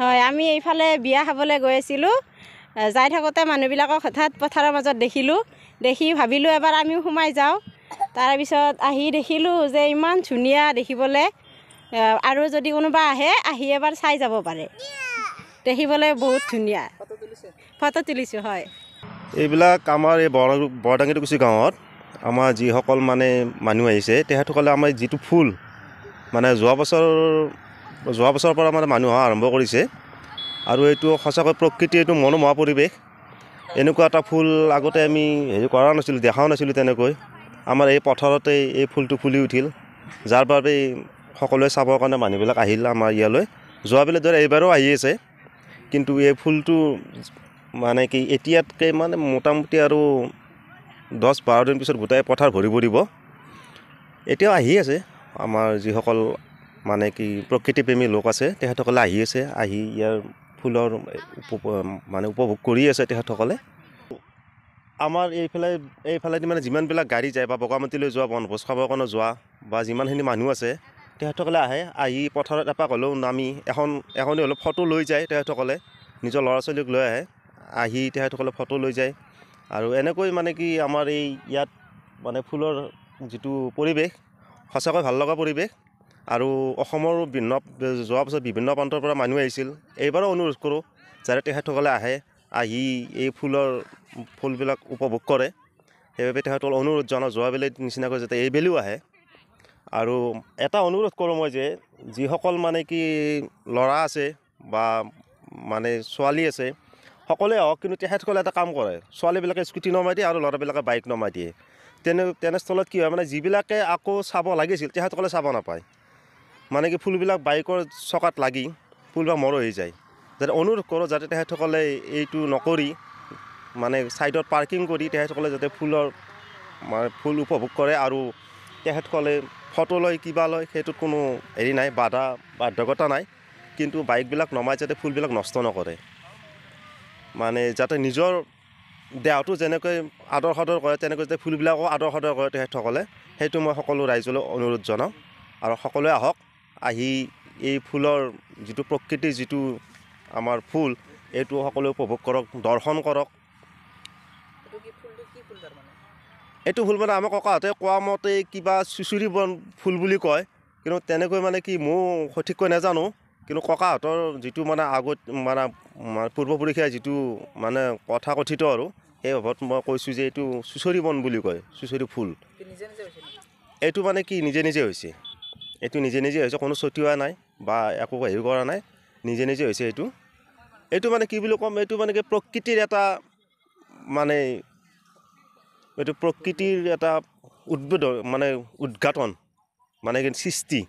হয় আমি এইফালে বিয়া খাবলৈ গৈ আছিলোঁ। যাই থাকোঁতে মানুহবিলাকক হঠাৎ পথাৰৰ মাজত দেখিলোঁ। দেখি ভাবিলোঁ এবাৰ আমিও সোমাই যাওঁ। তাৰপিছত আহি দেখিলোঁ যে ইমান ধুনীয়া দেখিবলৈ। আৰু যদি কোনোবা আহে আহি এবাৰ চাই যাব পাৰে। দেখিবলৈ বহুত ধুনীয়া। ফটো তুলিছোঁ? হয়। এইবিলাক আমাৰ এই বৰ বৰদাঙিটুকুচি গাঁৱত আমাৰ যিসকল মানে মানুহ আহিছে তেখেতসকলে আমাৰ যিটো ফুল মানে যোৱা বছৰ যোৱা বছৰৰ পৰা মানে মানুহ অহা আৰম্ভ কৰিছে। আৰু এইটো সঁচাকৈ প্ৰকৃতিৰ এইটো মনোমোহা পৰিৱেশ এনেকুৱা এটা ফুল আগতে আমি হেৰি কৰা নাছিলোঁ দেখাও নাছিলোঁ তেনেকৈ। আমাৰ এই পথাৰতে এই ফুলটো ফুলি উঠিল। যাৰ বাবে সকলোৱে চাবৰ কাৰণে মানুহবিলাক আহিল আমাৰ ইয়ালৈ। যোৱাবেলি দৰে এইবাৰো আহি আছে। কিন্তু এই ফুলটো মানে কি এতিয়াতকৈ মানে মোটামুটি আৰু দহ বাৰ দিন পিছত গোটেই পথাৰ ভৰি পৰিব। এতিয়াও আহি আছে। আমাৰ যিসকল মানে কি প্ৰকৃতিপ্ৰেমী লোক আছে তেখেতসকলে আহি আছে আহি ইয়াৰ ফুলৰ উপ- মানে উপভোগ কৰি আছে তেখেতসকলে। আমাৰ এইফালে এইফালেদি মানে যিমানবিলাক গাড়ী যায় বা বগামাটিলৈ যোৱা বনভোজ খাবৰ কাৰণে যোৱা বা যিমানখিনি মানুহ আছে তেখেতসকলে আহে আহি পথাৰত এপাক হ'লেও নামি এখন এখনি হ'লেও ফটো লৈ যায় তেখেতসকলে নিজৰ ল'ৰা ছোৱালীক লৈ আহে আহি তেখেতসকলে ফটো লৈ যায়। আৰু এনেকৈ মানে কি আমাৰ এই ইয়াত মানে ফুলৰ যিটো পৰিৱেশ সঁচাকৈ ভাল লগা পৰিৱেশ। আৰু অসমৰ বিভিন্ন যোৱা বছৰ বিভিন্ন প্ৰান্তৰ পৰা মানুহ আহিছিল। এইবাৰো অনুৰোধ কৰোঁ যাতে তেখেতসকলে আহে আহি এই ফুলৰ ফুলবিলাক উপভোগ কৰে। সেইবাবে তেখেতসকলক অনুৰোধ জনাওঁ যোৱাবেলি নিচিনাকৈ যাতে এইবেলিও আহে। আৰু এটা অনুৰোধ কৰোঁ মই যে যিসকল মানে কি ল'ৰা আছে বা মানে ছোৱালী আছে সকলোৱে হওক কিন্তু তেখেতসকলে এটা কাম কৰে ছোৱালীবিলাকে স্কুটি নমাই দিয়ে আৰু ল'ৰাবিলাকে বাইক নমাই দিয়ে। তেনে তেনেস্থলত কি হয় মানে যিবিলাকে আকৌ চাব লাগিছিল তেখেতসকলে চাব নাপায়। মানে কি ফুলবিলাক বাইকৰ চকাত লাগি ফুলবিলাক মৰ হৈ যায়। যাতে অনুৰোধ কৰোঁ যাতে তেখেতসকলে এইটো নকৰি মানে ছাইডত পাৰ্কিং কৰি তেখেতসকলে যাতে ফুলৰ মানে ফুল উপভোগ কৰে আৰু তেখেতসকলে ফটো লয় কিবা লয় সেইটোত কোনো হেৰি নাই বাধা বাধ্যকতা নাই। কিন্তু বাইকবিলাক নমাই যাতে ফুলবিলাক নষ্ট নকৰে। মানে যাতে নিজৰ দেহটো যেনেকৈ আদৰ সাদৰ কৰে তেনেকৈ যাতে ফুলবিলাকো আদৰ সাদৰ কৰে তেখেতসকলে সেইটো মই সকলো ৰাইজলৈ অনুৰোধ জনাওঁ আৰু সকলোৱে আহক। আহি এই ফুলৰ যিটো প্ৰকৃতিৰ যিটো আমাৰ ফুল এইটো সকলোৱে উপভোগ কৰক দৰ্শন কৰক। এইটো ফুল মানে? আমাৰ ককাহঁতে কোৱা মতে কিবা চুচুৰি বন ফুল বুলি কয়। কিন্তু তেনেকৈ মানে কি ময়ো সঠিককৈ নাজানো। কিন্তু ককাহঁতৰ যিটো মানে আগত মানে মানে পূৰ্বপুৰুষীয়া যিটো মানে কথা কথিত আৰু সেই ভাৱত মই কৈছোঁ যে এইটো চুচৰি বন বুলি কয় চুচৰি ফুল। এইটো মানে কি নিজে নিজে হৈছে। এইটো নিজে নিজে হৈছে কোনো ছটিওৱা নাই বা একো হেৰি কৰা নাই নিজে নিজে হৈছে এইটো। এইটো মানে কি বুলি ক'ম এইটো মানে কি প্ৰকৃতিৰ এটা মানে এইটো প্ৰকৃতিৰ এটা উদ্বোধন মানে উদঘাটন মানে কি সৃষ্টি।